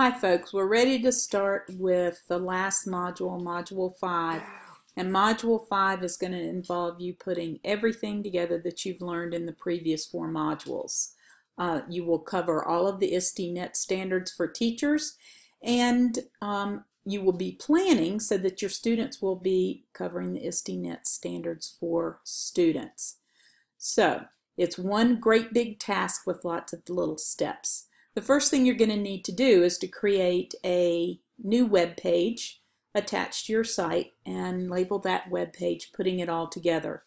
Hi folks, we're ready to start with the last module, Module 5. And Module 5 is going to involve you putting everything together that you've learned in the previous four modules. Uh, you will cover all of the ISTE-NET standards for teachers and um, you will be planning so that your students will be covering the ISTE-NET standards for students. So it's one great big task with lots of little steps. The first thing you're going to need to do is to create a new web page attached to your site and label that web page, putting it all together.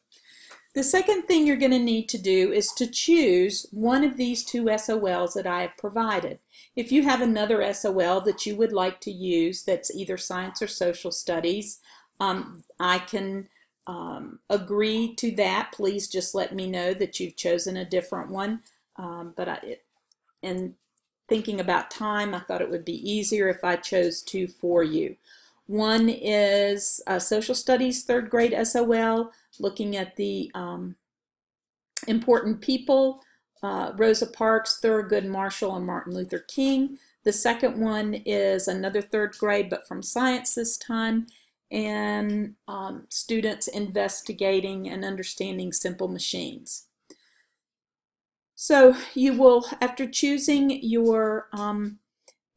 The second thing you're going to need to do is to choose one of these two SOLs that I have provided. If you have another SOL that you would like to use that's either science or social studies, um, I can um, agree to that. Please just let me know that you've chosen a different one. Um, but I, and thinking about time, I thought it would be easier if I chose two for you. One is Social Studies third grade SOL, looking at the um, important people, uh, Rosa Parks, Thurgood Marshall, and Martin Luther King. The second one is another third grade, but from science this time, and um, students investigating and understanding simple machines. So you will, after choosing your um,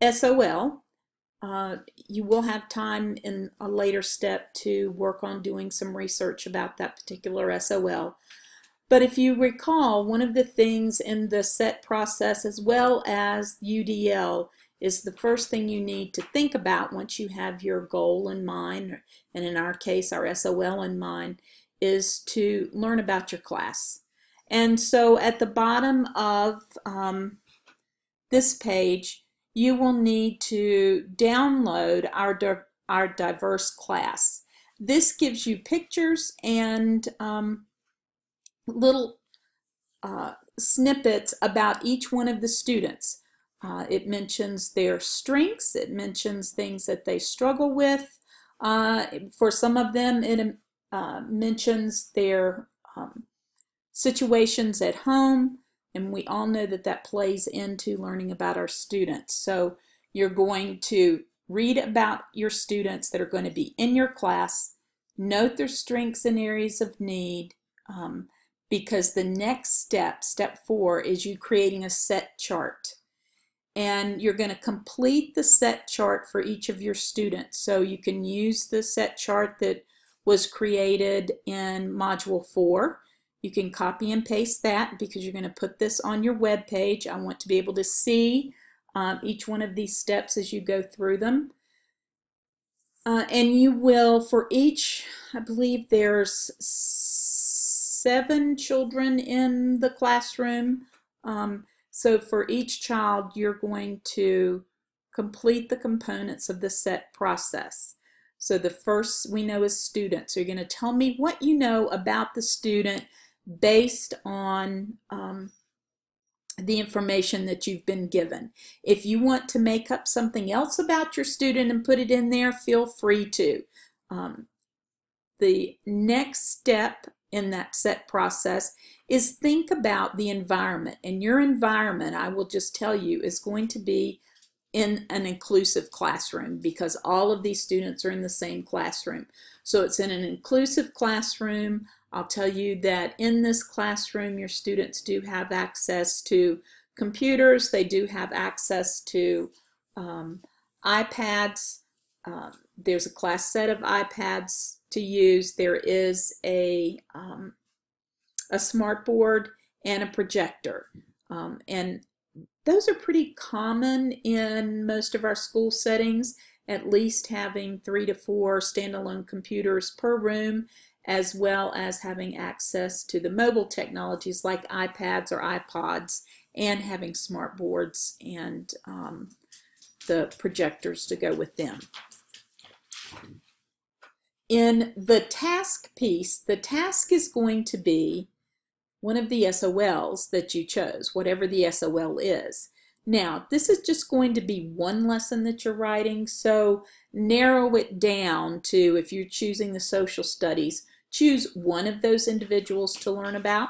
SOL, uh, you will have time in a later step to work on doing some research about that particular SOL. But if you recall, one of the things in the set process as well as UDL is the first thing you need to think about once you have your goal in mind, and in our case, our SOL in mind, is to learn about your class. And so at the bottom of um, this page, you will need to download our, di our diverse class. This gives you pictures and um, little uh, snippets about each one of the students. Uh, it mentions their strengths, it mentions things that they struggle with. Uh, for some of them, it uh, mentions their um, situations at home, and we all know that that plays into learning about our students. So you're going to read about your students that are going to be in your class, note their strengths and areas of need, um, because the next step, step four, is you creating a set chart. And you're going to complete the set chart for each of your students. So you can use the set chart that was created in Module 4 you can copy and paste that because you're going to put this on your web page. I want to be able to see um, each one of these steps as you go through them. Uh, and you will, for each, I believe there's seven children in the classroom. Um, so for each child, you're going to complete the components of the set process. So the first we know is student. So you're going to tell me what you know about the student based on um, the information that you've been given. If you want to make up something else about your student and put it in there, feel free to. Um, the next step in that set process is think about the environment. And your environment, I will just tell you, is going to be in an inclusive classroom because all of these students are in the same classroom. So it's in an inclusive classroom. I'll tell you that in this classroom, your students do have access to computers. They do have access to um, iPads. Uh, there's a class set of iPads to use. There is a, um, a smart board and a projector. Um, and those are pretty common in most of our school settings, at least having three to four standalone computers per room as well as having access to the mobile technologies like iPads or iPods and having smart boards and um, the projectors to go with them. In the task piece, the task is going to be one of the SOLs that you chose, whatever the SOL is. Now, this is just going to be one lesson that you're writing, so narrow it down to, if you're choosing the social studies, choose one of those individuals to learn about.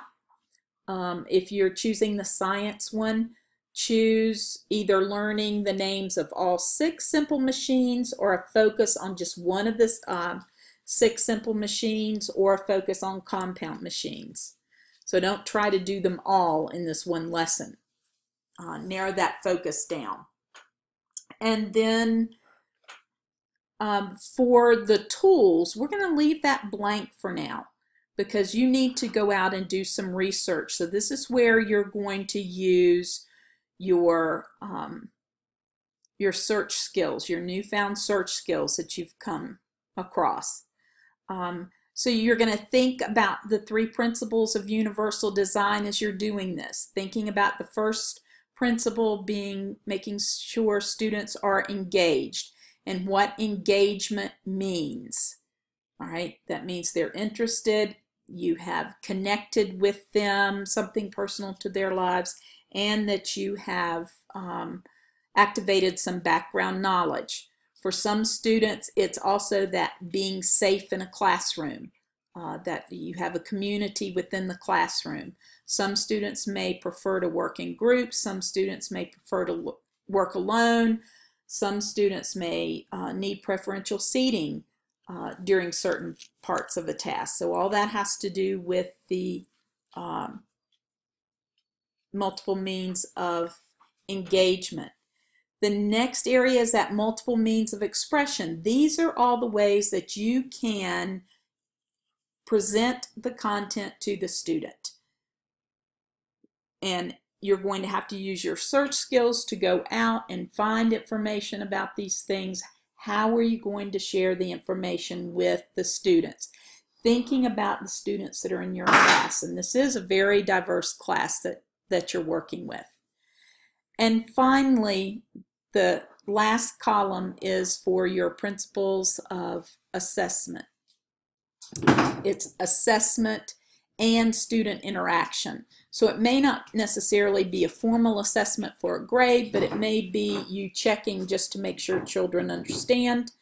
Um, if you're choosing the science one, choose either learning the names of all six simple machines or a focus on just one of the uh, six simple machines or a focus on compound machines. So don't try to do them all in this one lesson. Uh, narrow that focus down. And then um, for the tools, we're going to leave that blank for now because you need to go out and do some research. So this is where you're going to use your um, your search skills, your newfound search skills that you've come across. Um, so you're going to think about the three principles of universal design as you're doing this. Thinking about the first principle being making sure students are engaged and what engagement means. All right, that means they're interested, you have connected with them, something personal to their lives, and that you have um, activated some background knowledge. For some students, it's also that being safe in a classroom, uh, that you have a community within the classroom. Some students may prefer to work in groups, some students may prefer to work alone, some students may uh, need preferential seating uh, during certain parts of a task. So all that has to do with the um, multiple means of engagement. The next area is that multiple means of expression. These are all the ways that you can present the content to the student. And you're going to have to use your search skills to go out and find information about these things. How are you going to share the information with the students? Thinking about the students that are in your class, and this is a very diverse class that that you're working with. And finally, the last column is for your principles of assessment. It's assessment and student interaction. So it may not necessarily be a formal assessment for a grade, but it may be you checking just to make sure children understand.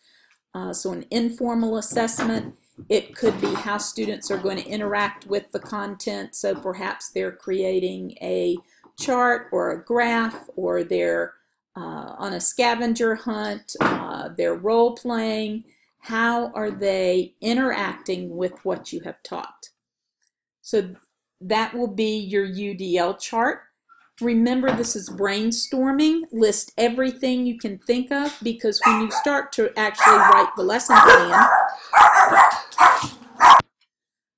Uh, so an informal assessment it could be how students are going to interact with the content. So perhaps they're creating a chart or a graph or they're uh, on a scavenger hunt, uh, they're role playing. How are they interacting with what you have taught? So that will be your UDL chart. Remember, this is brainstorming. List everything you can think of because when you start to actually write the lesson plan,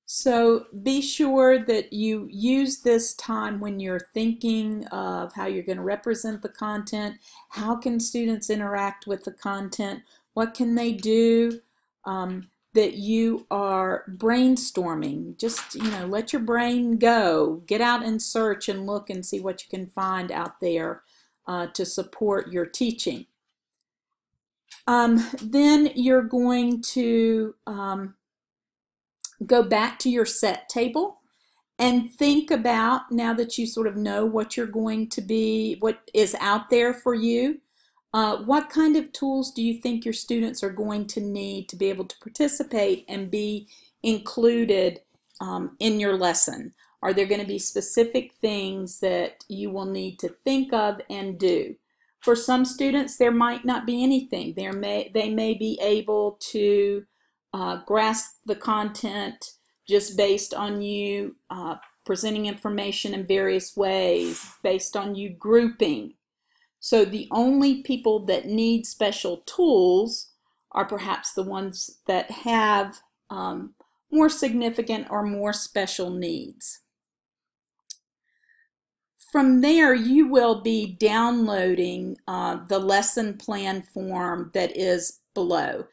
so be sure that you use this time when you're thinking of how you're going to represent the content, how can students interact with the content, what can they do, um, that you are brainstorming. Just, you know, let your brain go. Get out and search and look and see what you can find out there uh, to support your teaching. Um, then you're going to um, go back to your set table and think about now that you sort of know what you're going to be, what is out there for you, uh, what kind of tools do you think your students are going to need to be able to participate and be included um, in your lesson? Are there going to be specific things that you will need to think of and do? For some students, there might not be anything. There may, they may be able to uh, grasp the content just based on you uh, presenting information in various ways, based on you grouping. So the only people that need special tools are perhaps the ones that have um, more significant or more special needs. From there, you will be downloading uh, the lesson plan form that is below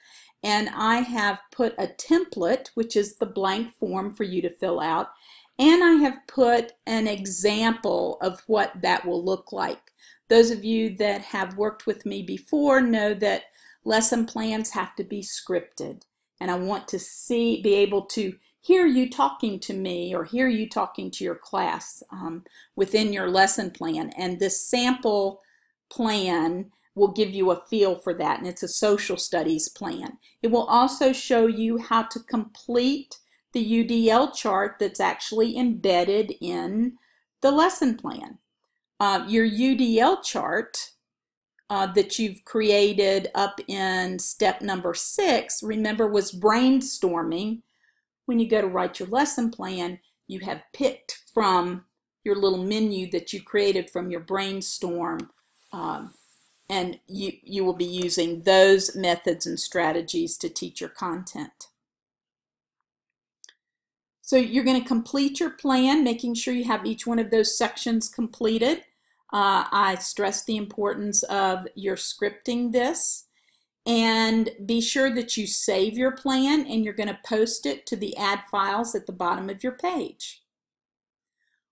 and I have put a template, which is the blank form for you to fill out, and I have put an example of what that will look like. Those of you that have worked with me before know that lesson plans have to be scripted, and I want to see, be able to hear you talking to me or hear you talking to your class um, within your lesson plan. And this sample plan will give you a feel for that, and it's a social studies plan. It will also show you how to complete the UDL chart that's actually embedded in the lesson plan. Uh, your UDL chart uh, that you've created up in step number six, remember was brainstorming. When you go to write your lesson plan, you have picked from your little menu that you created from your brainstorm um, and you, you will be using those methods and strategies to teach your content. So you're going to complete your plan, making sure you have each one of those sections completed. Uh, I stress the importance of your scripting this and be sure that you save your plan and you're going to post it to the add files at the bottom of your page.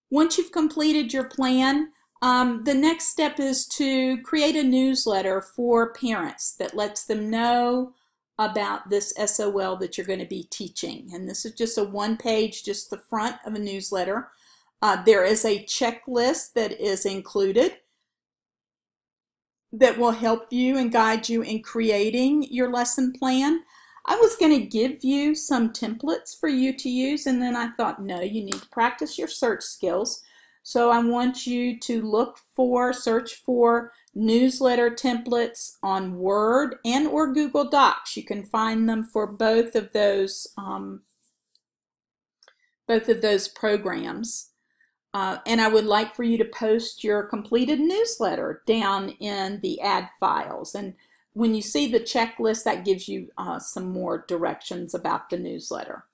Once you've completed your plan, um, the next step is to create a newsletter for parents that lets them know about this SOL that you're going to be teaching. And this is just a one page, just the front of a newsletter. Uh, there is a checklist that is included that will help you and guide you in creating your lesson plan. I was going to give you some templates for you to use, and then I thought, no, you need to practice your search skills. So I want you to look for, search for newsletter templates on Word and or Google Docs. You can find them for both of those, um, both of those programs. Uh, and I would like for you to post your completed newsletter down in the add files. And when you see the checklist, that gives you uh, some more directions about the newsletter.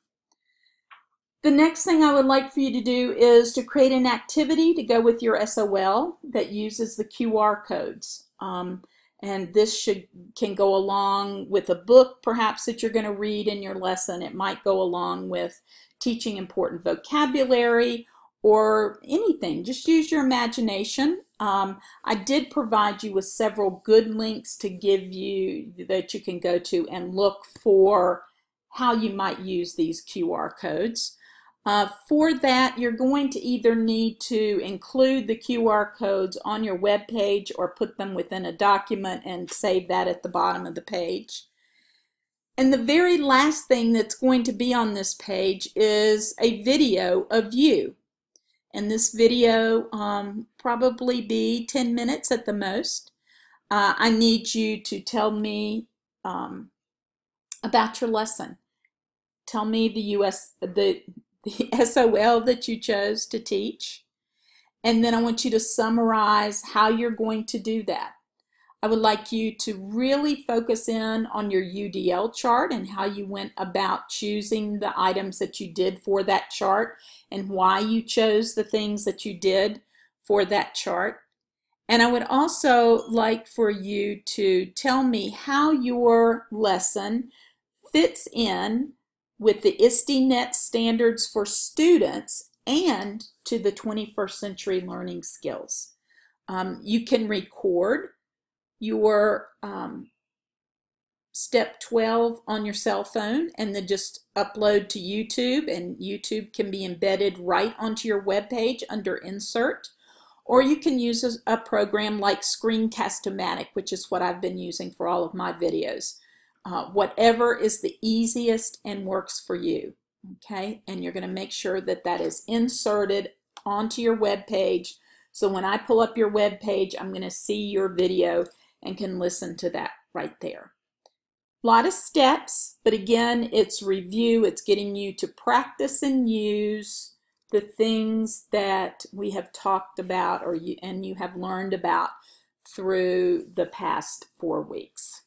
The next thing I would like for you to do is to create an activity to go with your SOL that uses the QR codes. Um, and this should can go along with a book perhaps that you're going to read in your lesson. It might go along with teaching important vocabulary or anything. Just use your imagination. Um, I did provide you with several good links to give you that you can go to and look for how you might use these QR codes. Uh, for that, you're going to either need to include the QR codes on your web page or put them within a document and save that at the bottom of the page. And the very last thing that's going to be on this page is a video of you. And this video um, probably be 10 minutes at the most. Uh, I need you to tell me um, about your lesson. Tell me the US the the SOL that you chose to teach. And then I want you to summarize how you're going to do that. I would like you to really focus in on your UDL chart and how you went about choosing the items that you did for that chart and why you chose the things that you did for that chart. And I would also like for you to tell me how your lesson fits in with the ISTE-NET standards for students and to the 21st century learning skills. Um, you can record your um, step 12 on your cell phone and then just upload to YouTube and YouTube can be embedded right onto your web page under insert or you can use a, a program like Screencast-O-Matic which is what I've been using for all of my videos uh, whatever is the easiest and works for you. Okay, and you're going to make sure that that is inserted onto your web page. So when I pull up your web page, I'm going to see your video and can listen to that right there. A lot of steps, but again, it's review. It's getting you to practice and use the things that we have talked about or you, and you have learned about through the past four weeks.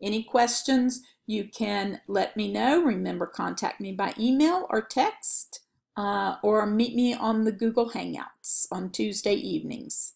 Any questions, you can let me know. Remember, contact me by email or text uh, or meet me on the Google Hangouts on Tuesday evenings.